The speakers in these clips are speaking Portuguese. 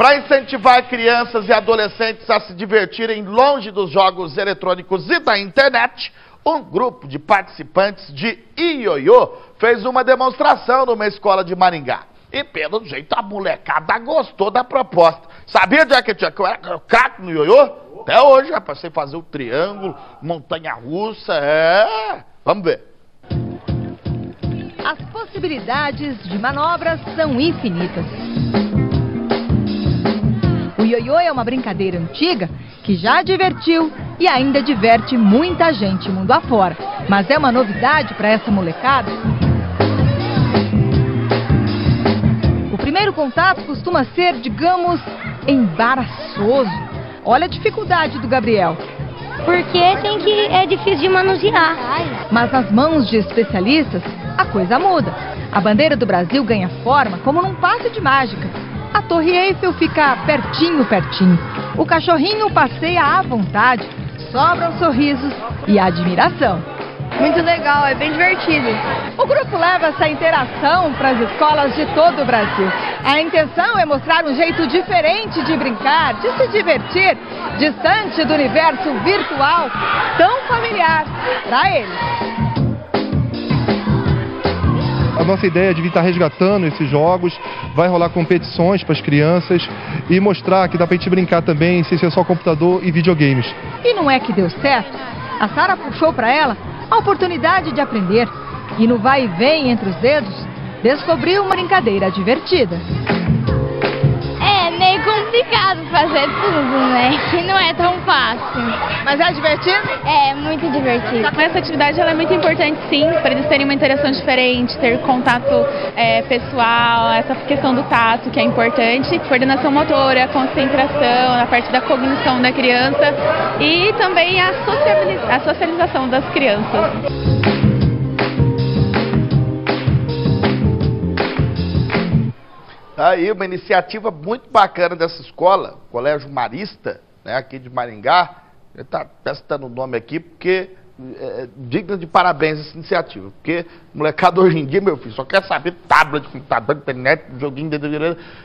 Para incentivar crianças e adolescentes a se divertirem longe dos jogos eletrônicos e da internet, um grupo de participantes de Ioiô fez uma demonstração numa escola de Maringá. E pelo jeito a molecada gostou da proposta. Sabia, Jack, que eu era craque no ioiô? Até hoje, rapaz, sei fazer o triângulo, montanha-russa, é... Vamos ver. As possibilidades de manobras são infinitas. Ioiô é uma brincadeira antiga que já divertiu e ainda diverte muita gente mundo afora. Mas é uma novidade para essa molecada. O primeiro contato costuma ser, digamos, embaraçoso. Olha a dificuldade do Gabriel. Porque tem que é difícil de manusear. Mas nas mãos de especialistas, a coisa muda. A bandeira do Brasil ganha forma como num passe de mágica. A Torre Eiffel fica pertinho, pertinho. O cachorrinho passeia à vontade. Sobram sorrisos e admiração. Muito legal, é bem divertido. O grupo leva essa interação para as escolas de todo o Brasil. A intenção é mostrar um jeito diferente de brincar, de se divertir, distante do universo virtual tão familiar para eles a nossa ideia é de estar resgatando esses jogos, vai rolar competições para as crianças e mostrar que dá para a gente brincar também sem ser só computador e videogames. E não é que deu certo? A Sara puxou para ela a oportunidade de aprender e no vai e vem entre os dedos, descobriu uma brincadeira divertida complicado fazer tudo, né? Que não é tão fácil. Mas é divertido? É, muito divertido. Essa atividade ela é muito importante, sim, para eles terem uma interação diferente, ter contato é, pessoal, essa questão do tato, que é importante, coordenação motora, concentração, na parte da cognição da criança e também a, a socialização das crianças. Aí uma iniciativa muito bacana dessa escola, Colégio Marista, né, aqui de Maringá. Ele está testando o nome aqui porque é, é, digna de parabéns essa iniciativa. Porque molecada hoje em dia, meu filho, só quer saber tablet, computador, internet, joguinho.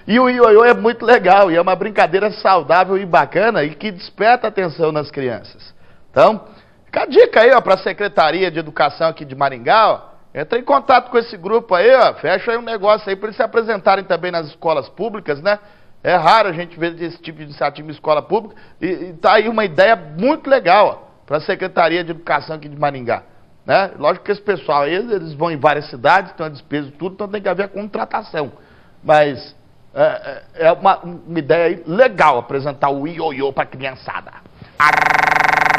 E o ioiô é muito legal e é uma brincadeira saudável e bacana e que desperta atenção nas crianças. Então, fica a dica aí para a Secretaria de Educação aqui de Maringá, ó, Entra em contato com esse grupo aí, ó, fecha aí um negócio aí para eles se apresentarem também nas escolas públicas, né? É raro a gente ver esse tipo de iniciativa em escola pública e, e tá aí uma ideia muito legal para a Secretaria de Educação aqui de Maringá. Né? Lógico que esse pessoal aí, eles vão em várias cidades, tem uma despesa tudo, então tem que haver a contratação. Mas é, é, é uma, uma ideia legal apresentar o ioiô para a criançada. Arr